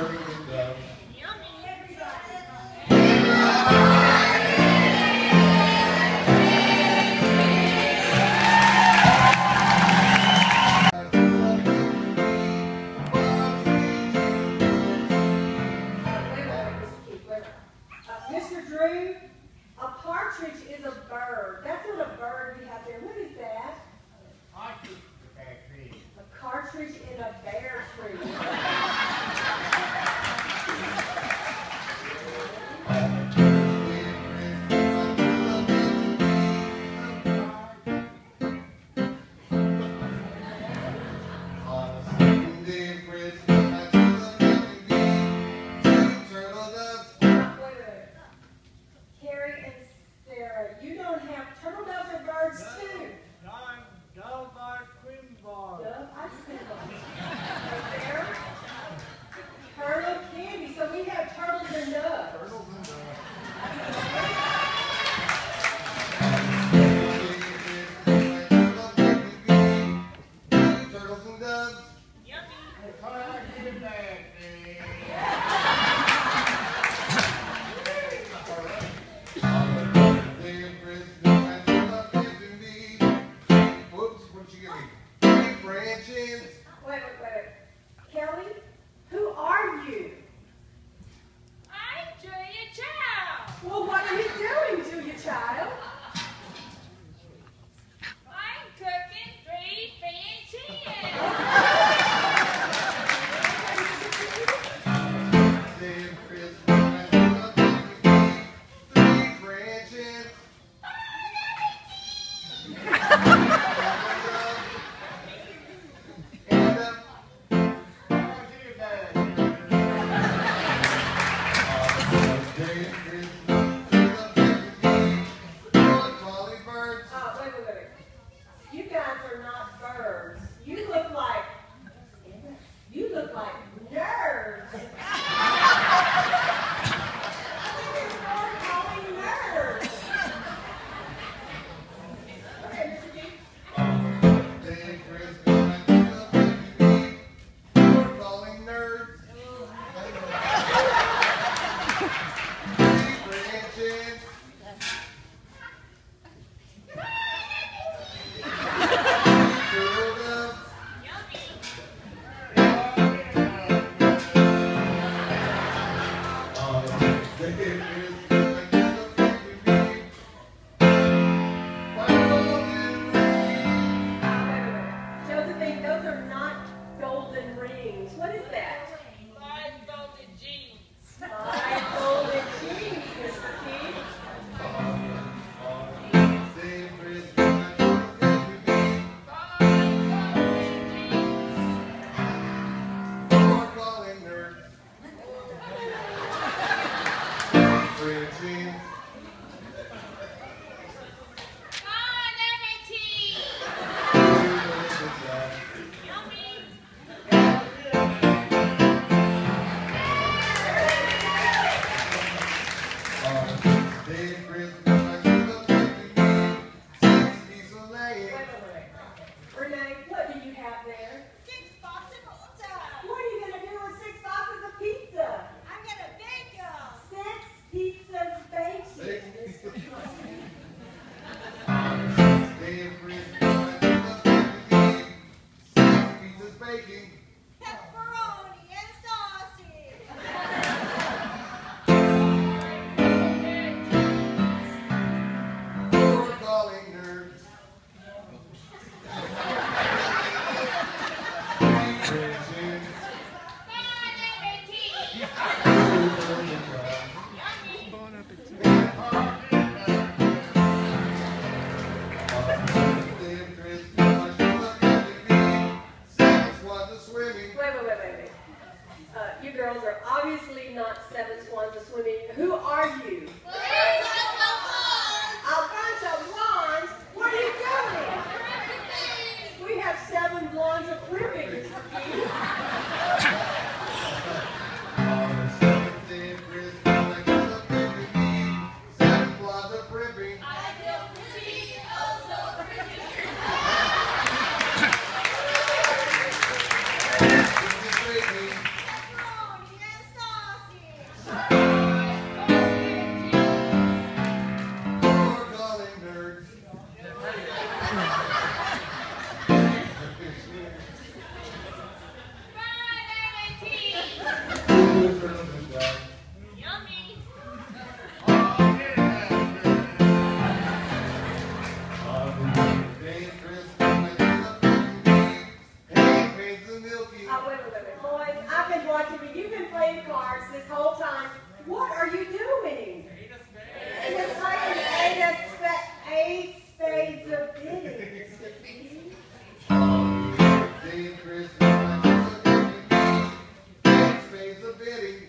Yes, Ha ha ha! Space of bidding.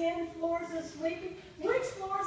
ten floors of sleeping? Which floors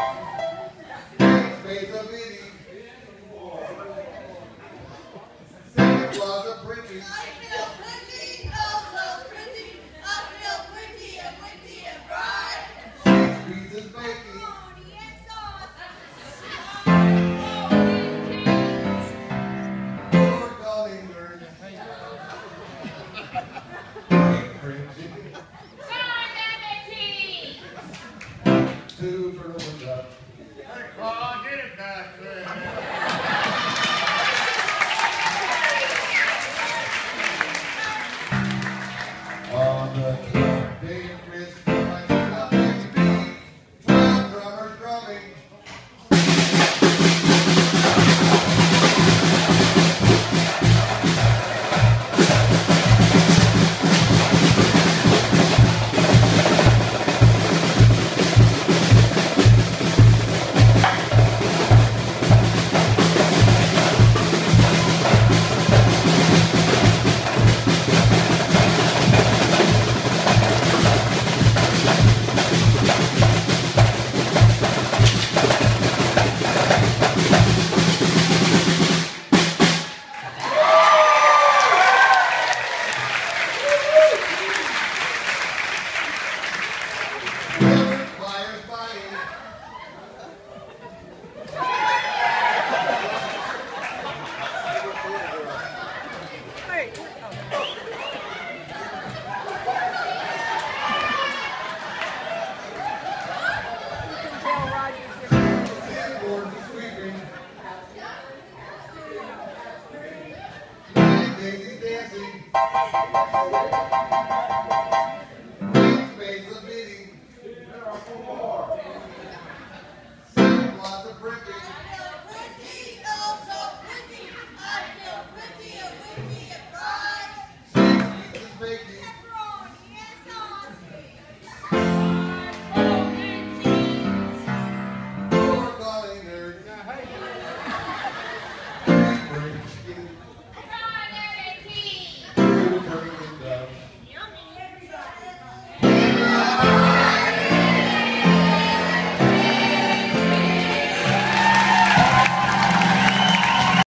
David Prince. Of printing.